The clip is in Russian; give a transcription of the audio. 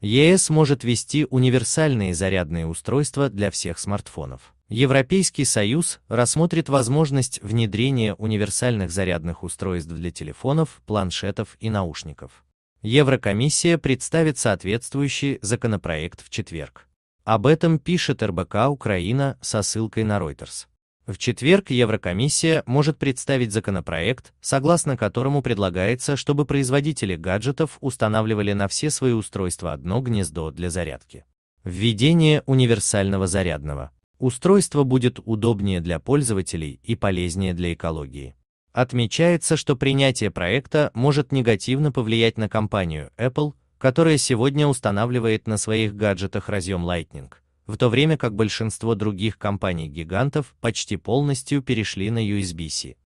ЕС может ввести универсальные зарядные устройства для всех смартфонов. Европейский Союз рассмотрит возможность внедрения универсальных зарядных устройств для телефонов, планшетов и наушников. Еврокомиссия представит соответствующий законопроект в четверг. Об этом пишет РБК Украина со ссылкой на Reuters. В четверг Еврокомиссия может представить законопроект, согласно которому предлагается, чтобы производители гаджетов устанавливали на все свои устройства одно гнездо для зарядки. Введение универсального зарядного Устройство будет удобнее для пользователей и полезнее для экологии. Отмечается, что принятие проекта может негативно повлиять на компанию Apple, которая сегодня устанавливает на своих гаджетах разъем Lightning, в то время как большинство других компаний-гигантов почти полностью перешли на USB-C.